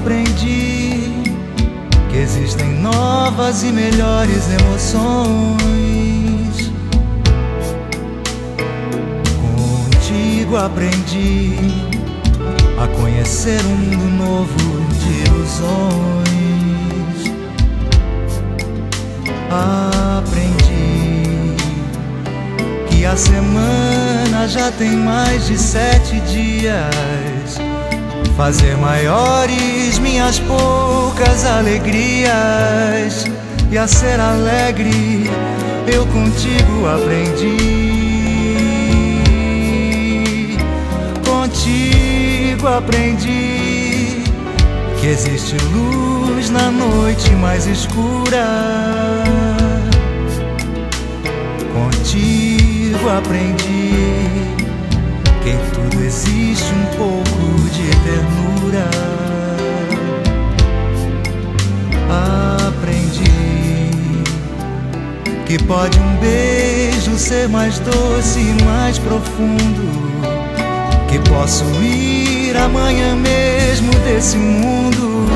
aprendi que existem novas e melhores emoções. Contigo aprendi a conhecer um mundo novo de ilusões. Aprendi que a semana já tem mais de sete dias fazer maiores minhas poucas alegrias e a ser alegre eu contigo aprendi. Contigo aprendi que existe luz na noite mais escura. Contigo aprendi que em tudo existe um pouco de ternura. Aprendi que pode um beijo ser mais doce e mais profundo. Que posso ir amanhã mesmo desse mundo.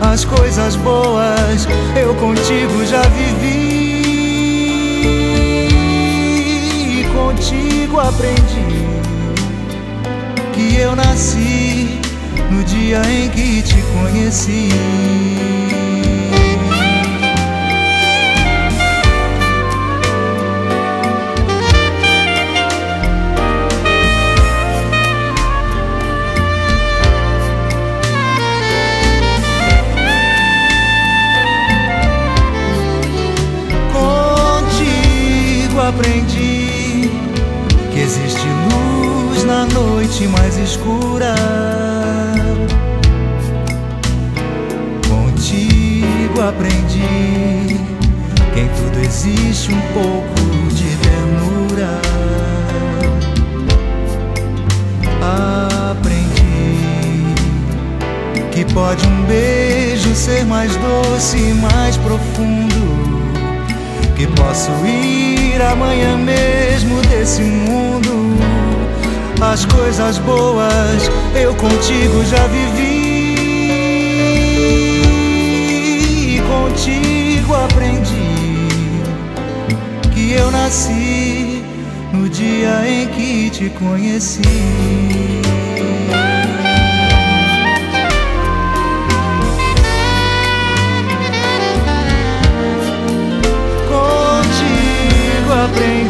As coisas boas eu contigo já vivi. E contigo aprendi eu nasci no dia em que te conheci. Noite mais escura. Contigo aprendi que em tudo existe um pouco de ternura. Aprendi que pode um beijo ser mais doce e mais profundo. Que posso ir amanhã mesmo desse mundo. As coisas boas eu contigo já vivi. E contigo aprendi que eu nasci no dia em que te conheci. Contigo aprendi